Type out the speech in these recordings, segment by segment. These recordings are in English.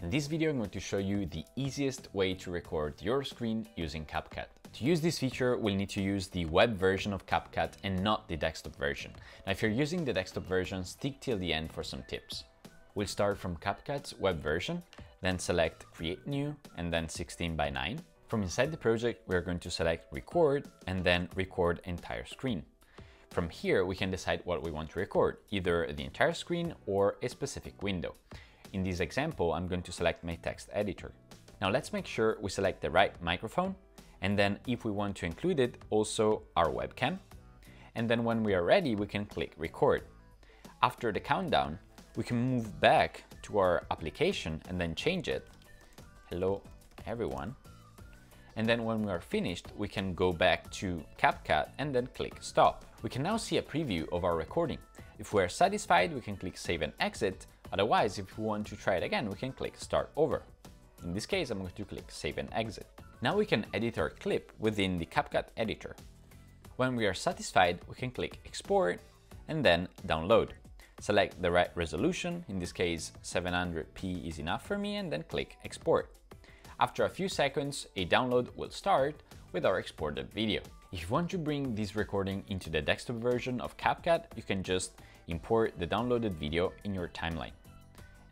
In this video, I'm going to show you the easiest way to record your screen using CapCut. To use this feature, we'll need to use the web version of CapCut and not the desktop version. Now, if you're using the desktop version, stick till the end for some tips. We'll start from CapCut's web version, then select Create New, and then 16 by 9. From inside the project, we're going to select Record, and then Record Entire Screen. From here, we can decide what we want to record, either the entire screen or a specific window. In this example, I'm going to select my text editor. Now let's make sure we select the right microphone, and then if we want to include it, also our webcam. And then when we are ready, we can click record. After the countdown, we can move back to our application and then change it. Hello, everyone. And then when we are finished, we can go back to CapCut and then click stop. We can now see a preview of our recording. If we are satisfied, we can click save and exit Otherwise, if we want to try it again, we can click Start Over. In this case, I'm going to click Save and Exit. Now we can edit our clip within the CapCut editor. When we are satisfied, we can click Export and then Download. Select the right resolution, in this case 700p is enough for me, and then click Export. After a few seconds, a download will start with our exported video. If you want to bring this recording into the desktop version of CapCut, you can just import the downloaded video in your timeline.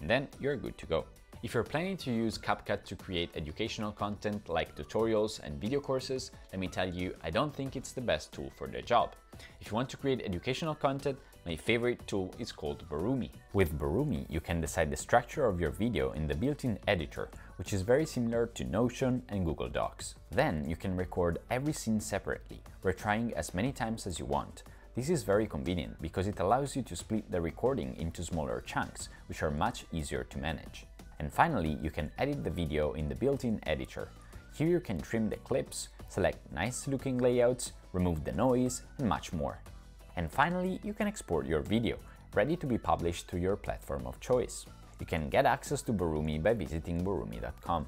And then you're good to go. If you're planning to use CapCut to create educational content like tutorials and video courses, let me tell you, I don't think it's the best tool for the job. If you want to create educational content, my favorite tool is called Borumi. With Borumi, you can decide the structure of your video in the built-in editor, which is very similar to Notion and Google Docs. Then you can record every scene separately, retrying as many times as you want, this is very convenient because it allows you to split the recording into smaller chunks, which are much easier to manage. And finally, you can edit the video in the built-in editor. Here you can trim the clips, select nice looking layouts, remove the noise, and much more. And finally, you can export your video, ready to be published to your platform of choice. You can get access to Borumi by visiting borumi.com.